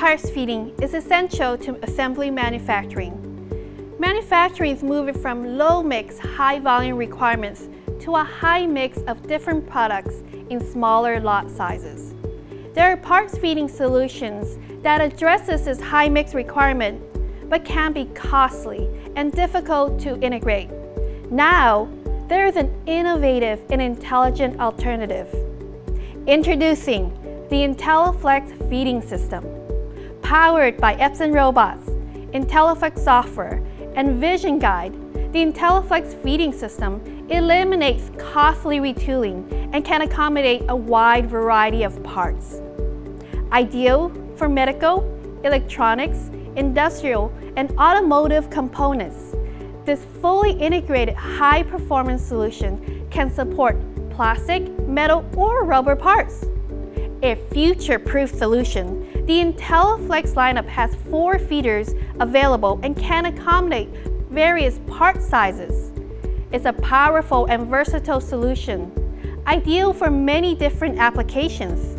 parts feeding is essential to assembly manufacturing. Manufacturing is moving from low mix, high volume requirements to a high mix of different products in smaller lot sizes. There are parts feeding solutions that addresses this high mix requirement but can be costly and difficult to integrate. Now, there is an innovative and intelligent alternative. Introducing the IntelliFlex feeding system. Powered by Epson robots, IntelliFlex software, and Vision Guide, the IntelliFlex feeding system eliminates costly retooling and can accommodate a wide variety of parts. Ideal for medical, electronics, industrial, and automotive components. This fully integrated high-performance solution can support plastic, metal, or rubber parts. A future-proof solution, the IntelliFlex lineup has four feeders available and can accommodate various part sizes. It's a powerful and versatile solution, ideal for many different applications.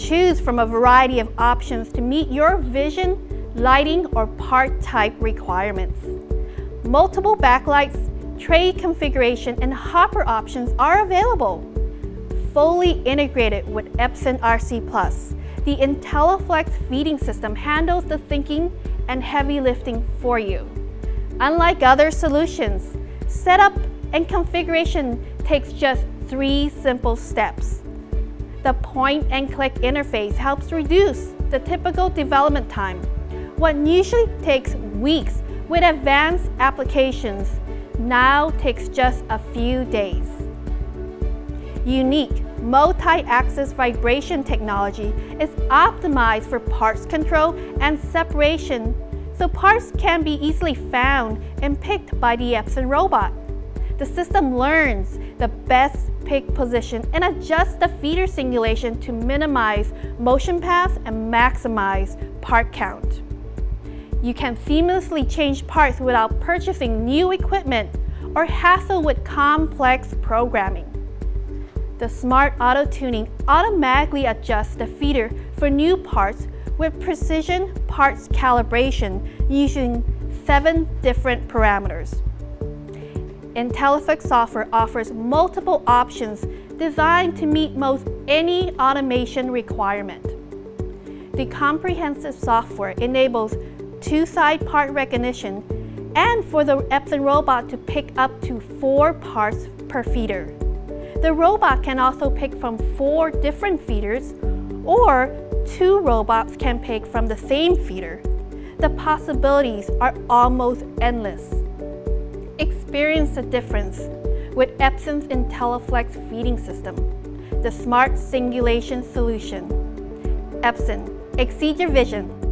Choose from a variety of options to meet your vision, lighting, or part type requirements. Multiple backlights, tray configuration, and hopper options are available. Fully integrated with Epson RC Plus, the IntelliFlex feeding system handles the thinking and heavy lifting for you. Unlike other solutions, setup and configuration takes just three simple steps. The point and click interface helps reduce the typical development time. What usually takes weeks with advanced applications now takes just a few days. Unique multi-axis vibration technology is optimized for parts control and separation so parts can be easily found and picked by the Epson robot. The system learns the best pick position and adjusts the feeder singulation to minimize motion paths and maximize part count. You can seamlessly change parts without purchasing new equipment or hassle with complex programming. The Smart Auto Tuning automatically adjusts the feeder for new parts with precision parts calibration using seven different parameters. IntelliFlex software offers multiple options designed to meet most any automation requirement. The comprehensive software enables two-side part recognition and for the Epson robot to pick up to four parts per feeder. The robot can also pick from four different feeders or two robots can pick from the same feeder. The possibilities are almost endless. Experience the difference with Epson's IntelliFlex feeding system, the smart singulation solution. Epson, exceed your vision.